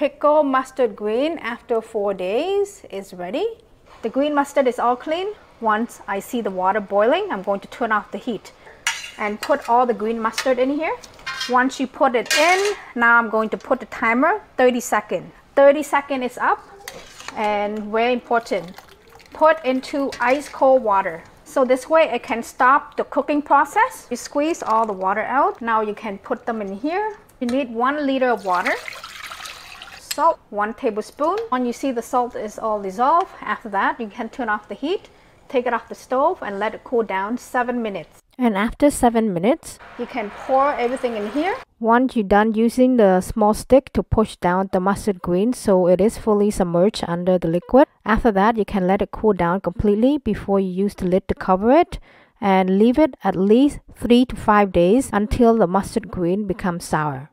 Pickle mustard green after four days is ready. The green mustard is all clean. Once I see the water boiling, I'm going to turn off the heat and put all the green mustard in here. Once you put it in, now I'm going to put the timer 30 second. 30 second is up and very important. Put into ice cold water. So this way it can stop the cooking process. You squeeze all the water out. Now you can put them in here. You need one liter of water. Salt, one tablespoon. When you see the salt is all dissolved, after that you can turn off the heat, take it off the stove and let it cool down seven minutes. And after 7 minutes, you can pour everything in here. Once you're done using the small stick to push down the mustard green so it is fully submerged under the liquid. After that, you can let it cool down completely before you use the lid to cover it and leave it at least 3 to 5 days until the mustard green becomes sour.